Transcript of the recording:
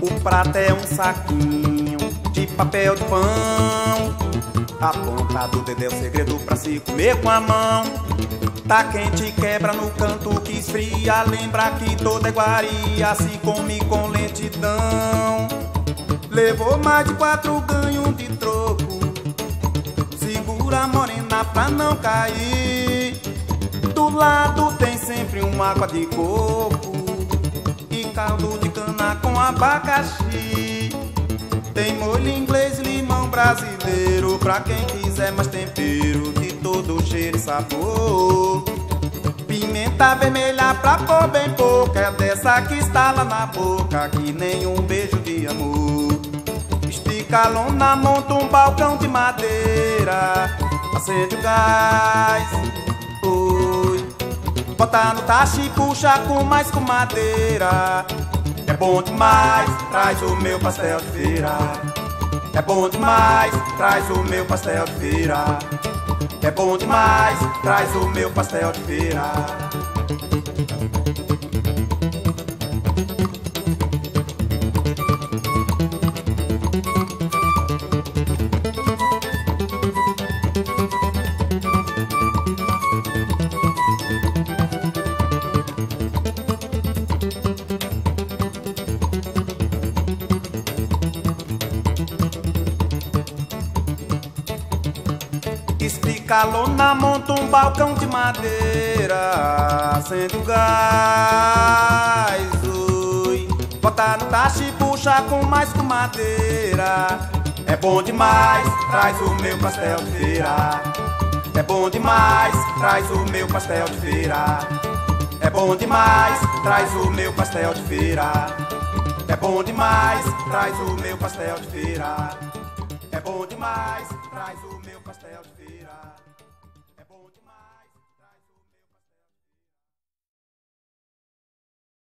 O prato é um saquinho de papel de pão. A ponta do dedo é o segredo pra se comer com a mão. Tá quente, quebra no canto que esfria. Lembra que toda iguaria se come com lentidão. Levou mais de quatro ganhos de troco. Segura morena pra não cair. Do lado tem sempre uma água de coco e caldo de cana com abacaxi. Tem molho inglês limão brasileiro pra quem quiser mais tempero de todo cheiro e sabor. Pimenta vermelha pra pôr bem pouca é dessa que está lá na boca que nem Estica a lona, monta um balcão de madeira, acende o gás. Oi. Bota no tacho e puxa com mais com madeira. É bom demais, traz o meu pastel de feira. É bom demais, traz o meu pastel de feira. É bom demais, traz o meu pastel de feira. Estica a lona, monta um balcão de madeira Acende o gás, ui. Bota no tacho e puxa com mais com madeira. É bom demais, traz o meu pastel de feira. É bom demais, traz o meu pastel de feira. É bom demais, traz o meu pastel de feira. É bom demais, traz o meu pastel de feira. É bom demais, traz o meu pastel de feira